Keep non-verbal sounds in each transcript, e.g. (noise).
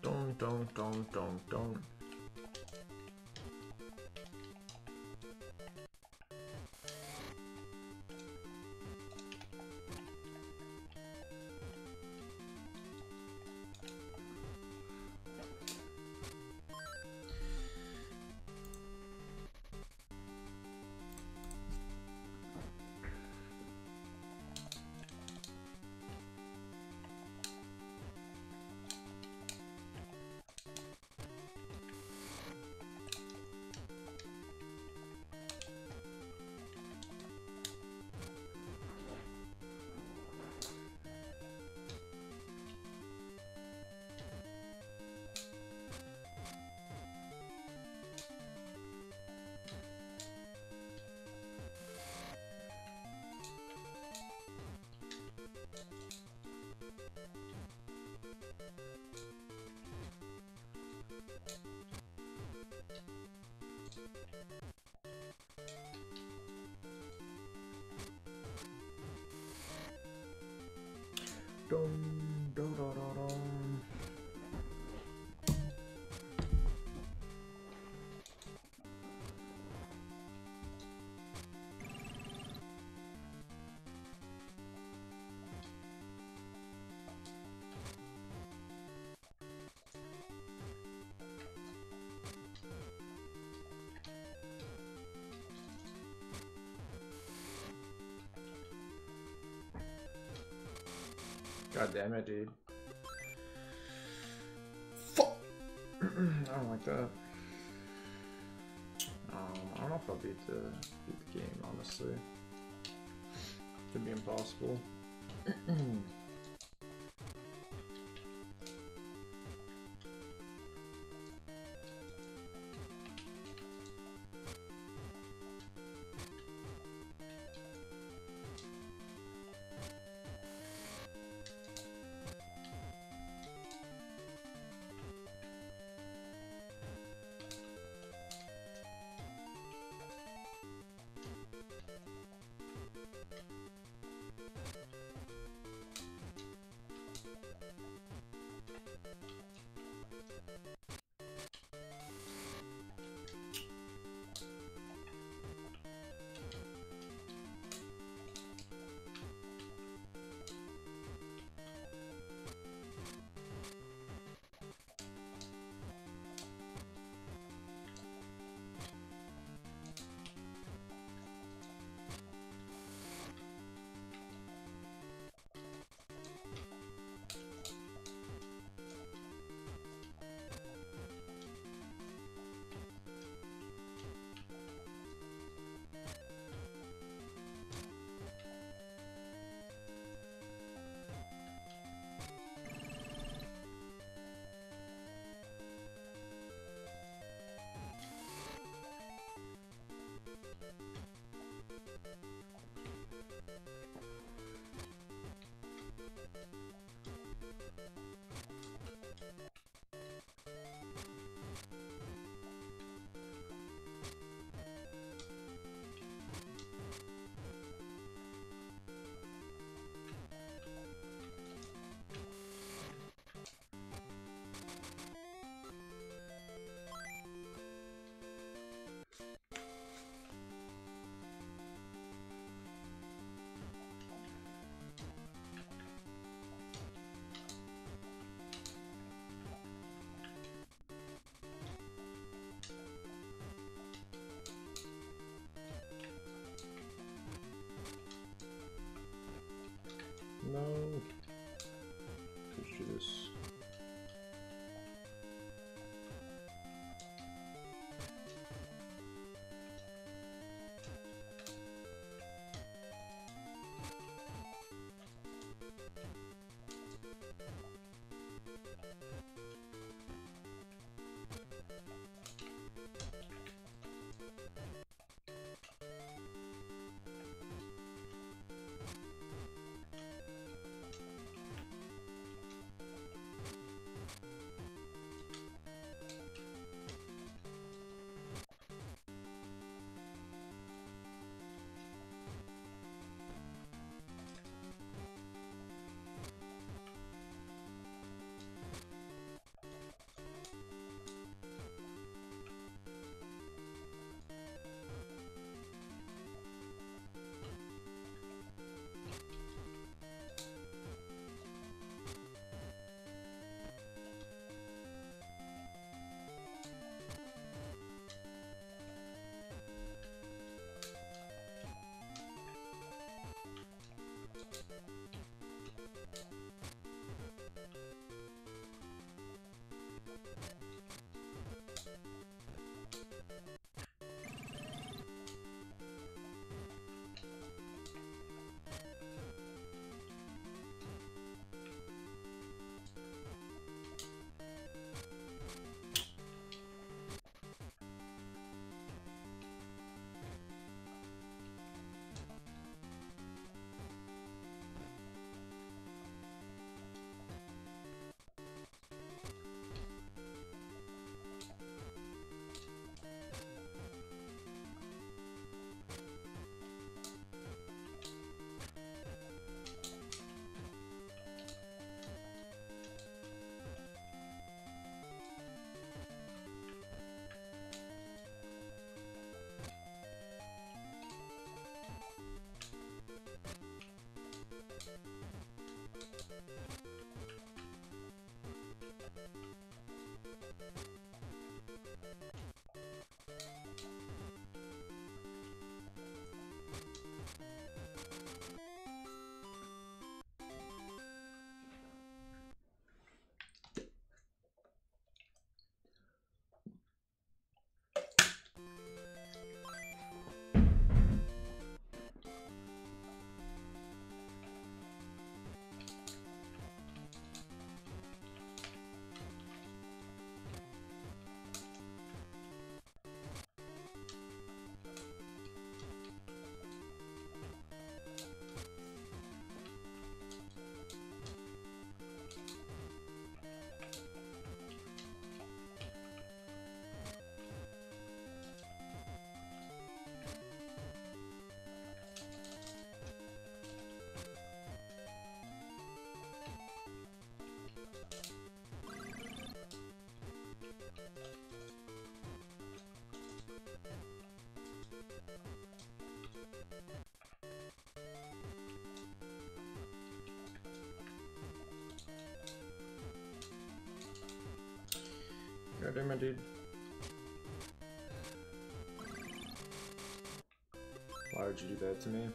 ドンドンドンドンドン。Da, God damn it, dude. Fuck! (clears throat) I don't like that. Um, I don't know if I'll beat the, beat the game, honestly. Could be impossible. (clears throat) Thank you. you God damn it, dude. Why would you do that to me?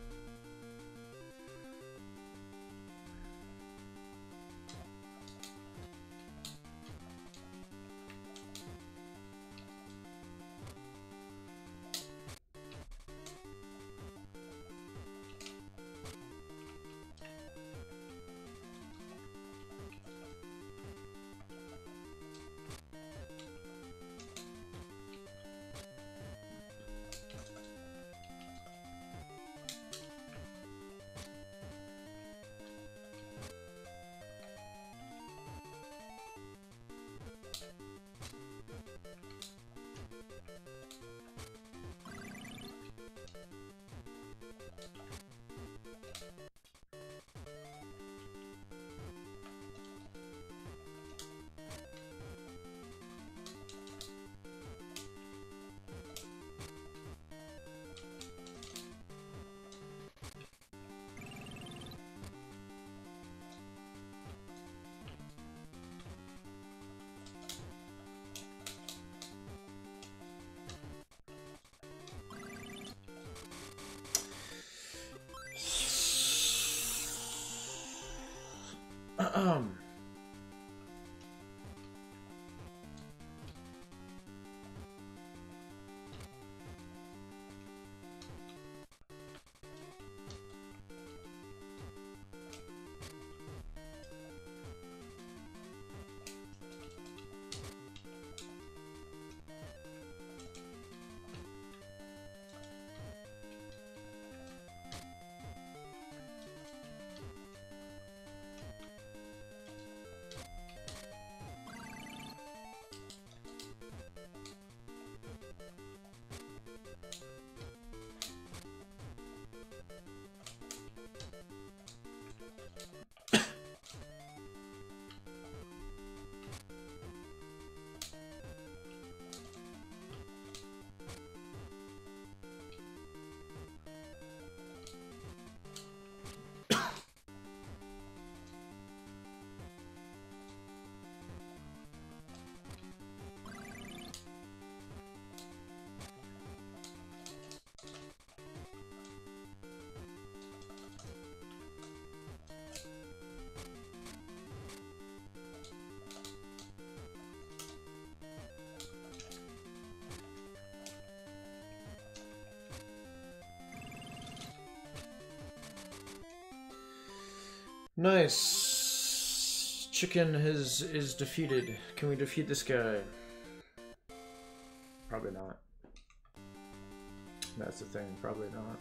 Um. Nice. Chicken is is defeated. Can we defeat this guy? Probably not. That's the thing, probably not.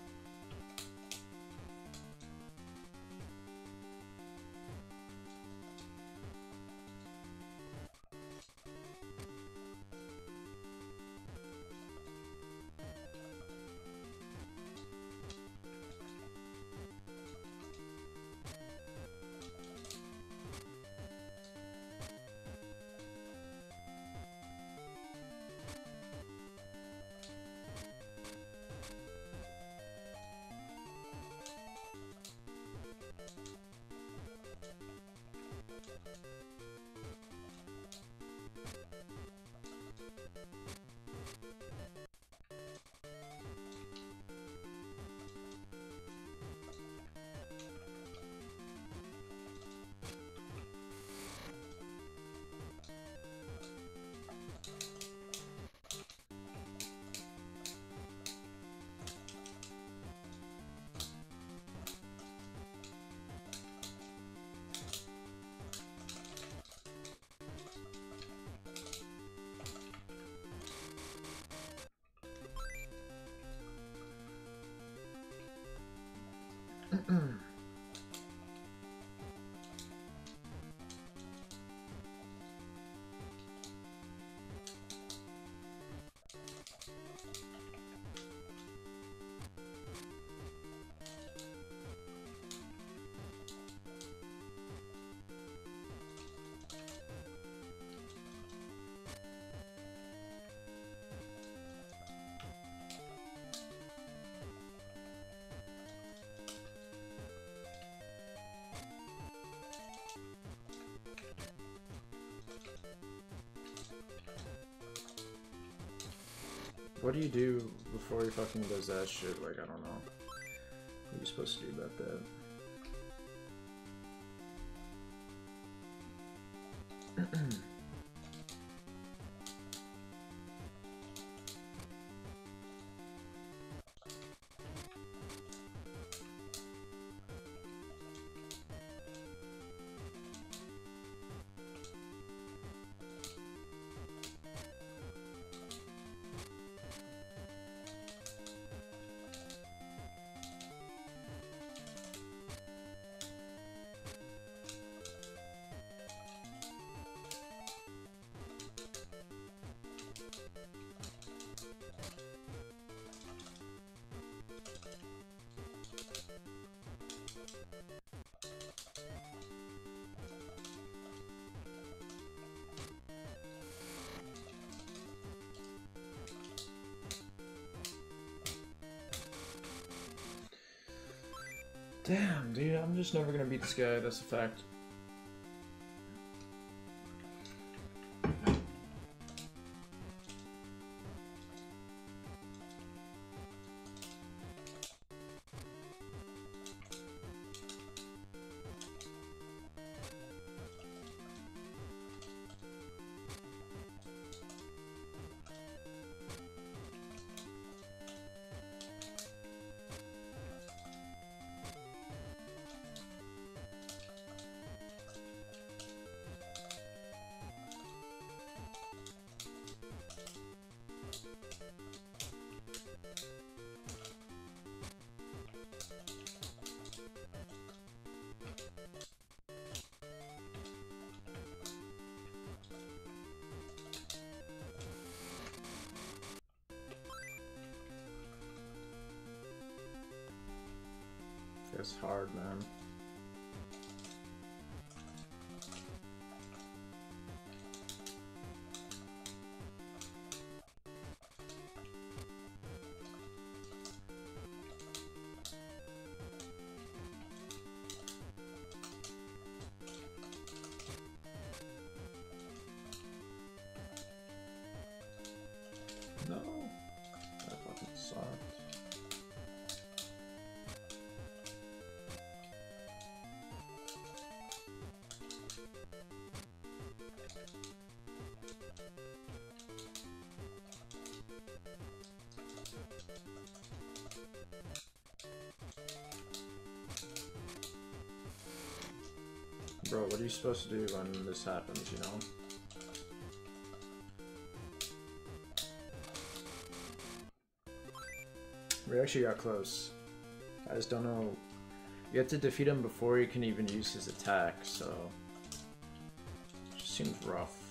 What do you do before he fucking does that shit? Like, I don't know. What are you supposed to do about that? Damn, dude, I'm just never gonna beat this guy, that's a fact. Hard, man. Bro, what are you supposed to do when this happens, you know? We actually got close. I just don't know. You have to defeat him before he can even use his attack, so... Just seems rough.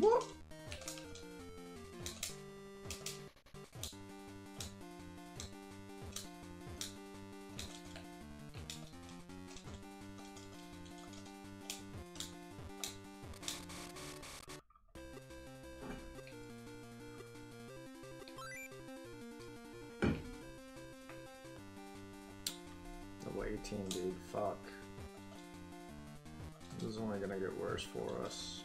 What? 18, dude. Fuck. This is only gonna get worse for us.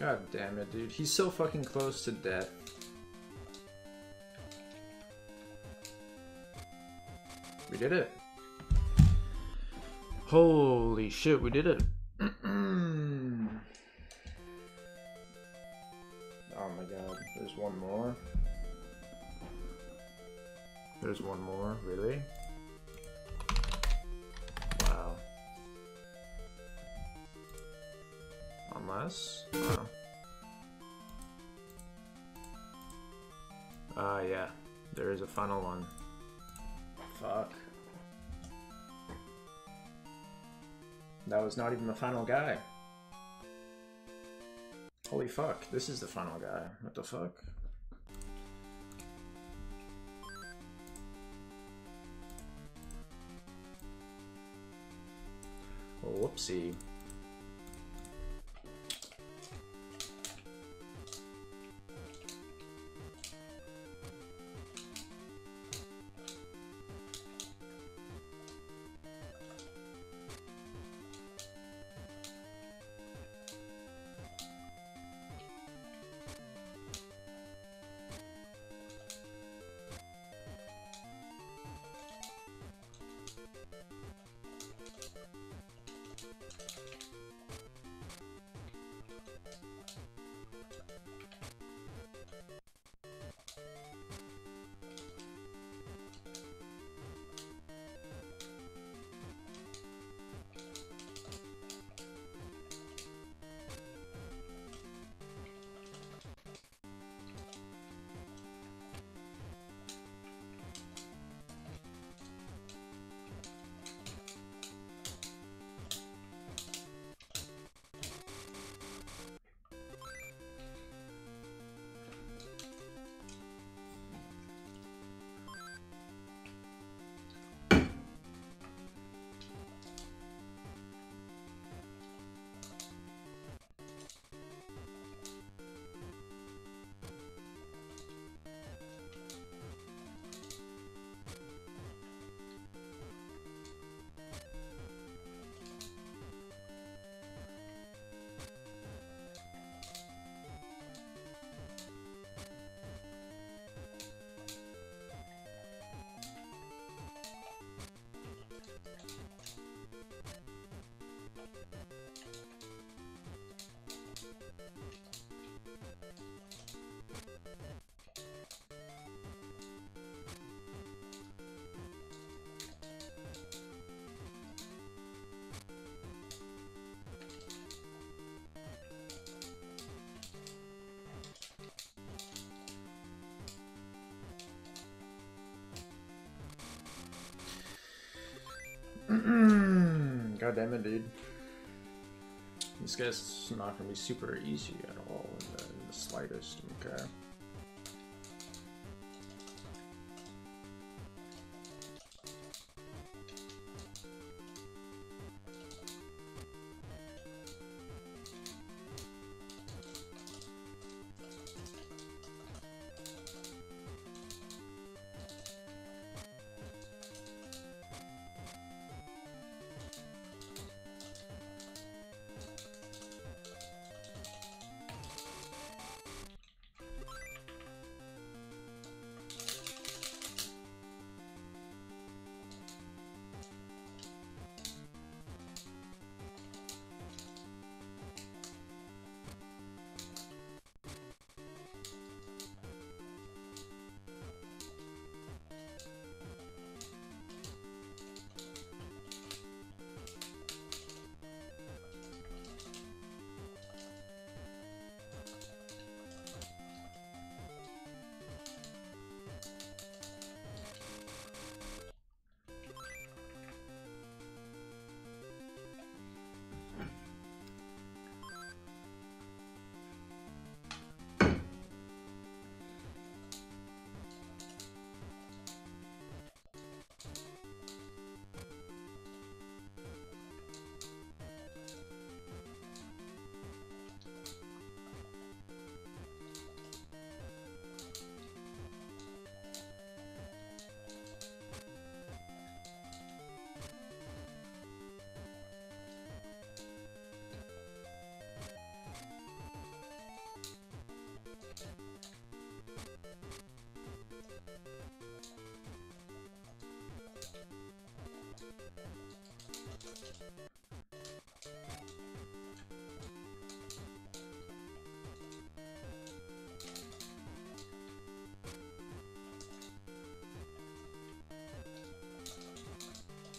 God damn it, dude. He's so fucking close to death. We did it. Holy shit, we did it. (clears throat) Final one. Fuck. That was not even the final guy. Holy fuck, this is the final guy. What the fuck? Whoopsie. you God damn it, dude. This guy's not gonna be super easy at all in the, in the slightest, okay?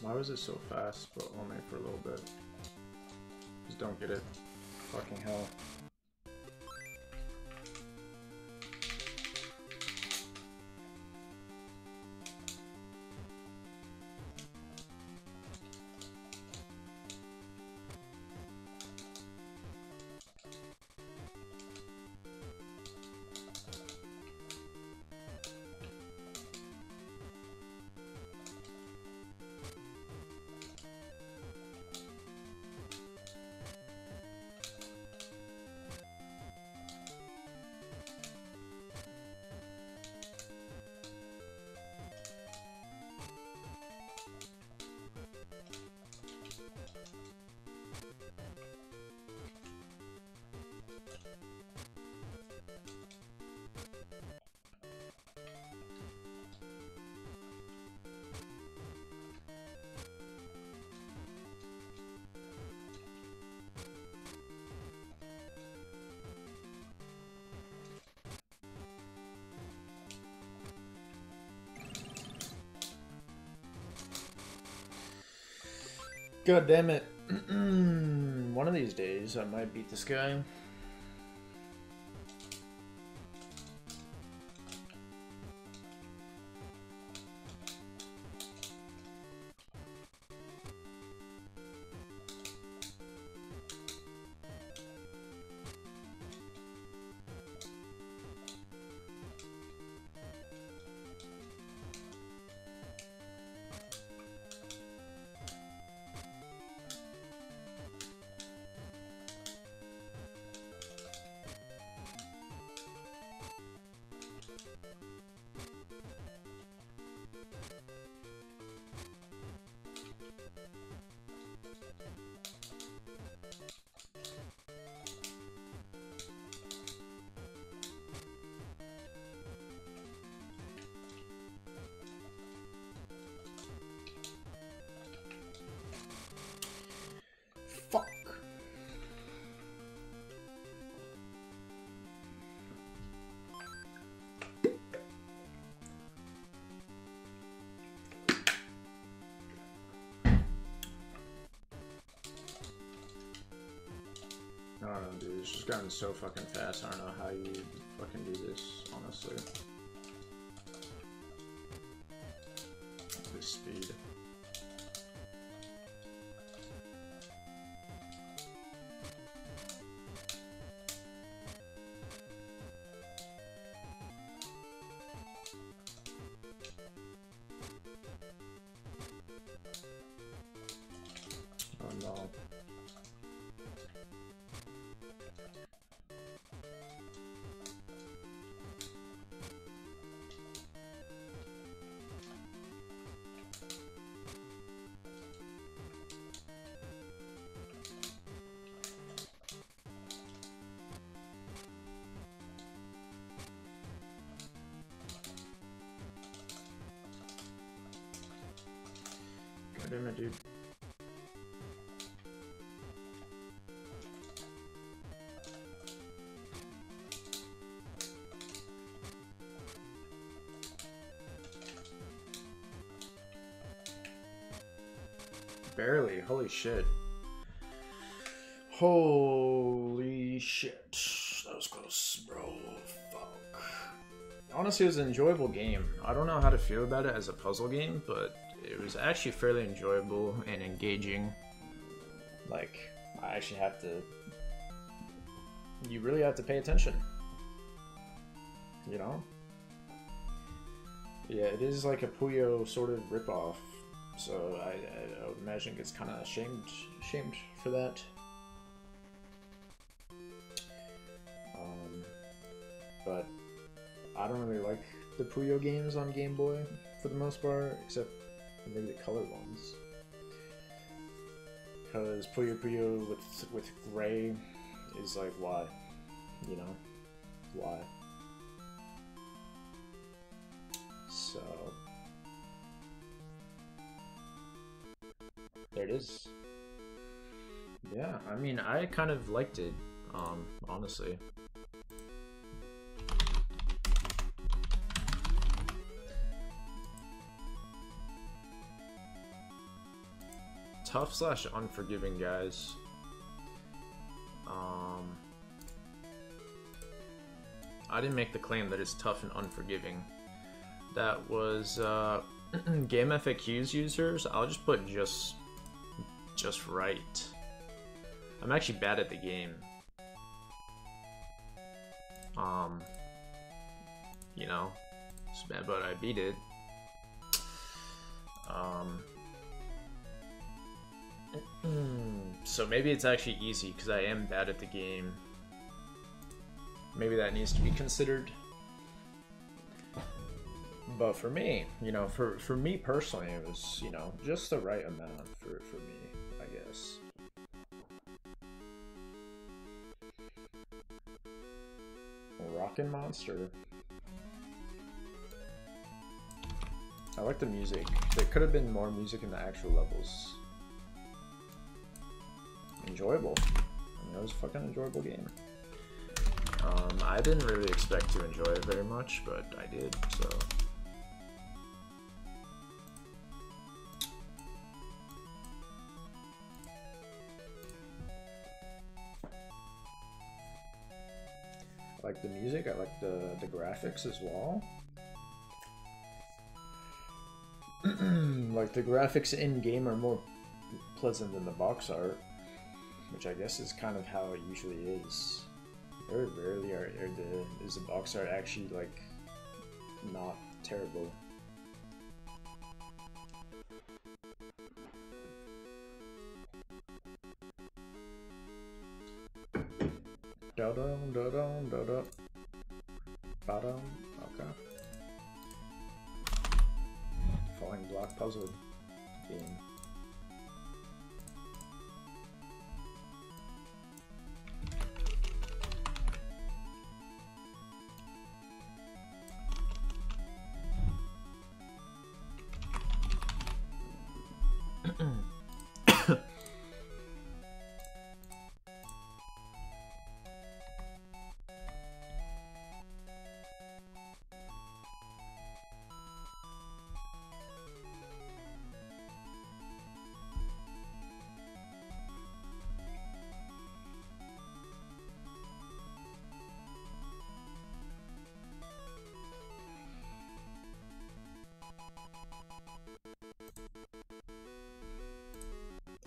Why was it so fast, but only for a little bit? Just don't get it. Fucking hell. God damn it. (clears throat) One of these days I might beat this guy. It's just gotten so fucking fast. I don't know how you fucking do this, honestly. Damn it, dude. Barely. Holy shit. Holy shit. That was close, bro. Fuck. Honestly, it was an enjoyable game. I don't know how to feel about it as a puzzle game, but it was actually fairly enjoyable and engaging. Like, I actually have to. You really have to pay attention. You know? Yeah, it is like a Puyo sort of ripoff, so I, I, would imagine it gets kind of shamed, shamed for that. Um, but I don't really like the Puyo games on Game Boy for the most part, except maybe the color ones. Because Puyo Puyo with with gray is like why, you know, why. So there it is. yeah, I mean, I kind of liked it, um, honestly. Tough slash unforgiving, guys. Um, I didn't make the claim that it's tough and unforgiving. That was uh, (clears throat) Game FAQs users. I'll just put just just right. I'm actually bad at the game. Um, you know, it's bad, but I beat it. Um, so maybe it's actually easy because I am bad at the game. Maybe that needs to be considered. But for me, you know, for, for me personally, it was, you know, just the right amount for, for me, I guess. Rockin' Monster. I like the music. There could have been more music in the actual levels. Enjoyable. I mean, it was a fucking enjoyable game. Um, I didn't really expect to enjoy it very much, but I did, so... I like the music, I like the, the graphics as well. (clears throat) like the graphics in game are more pleasant than the box art, which I guess is kind of how it usually is. Very rarely are, are the is the box art actually like not terrible. Da dum da dum da da. Bottom. Okay. Falling block puzzle game.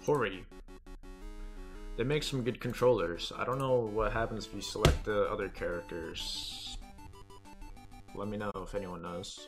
Hori. They make some good controllers. I don't know what happens if you select the other characters. Let me know if anyone knows.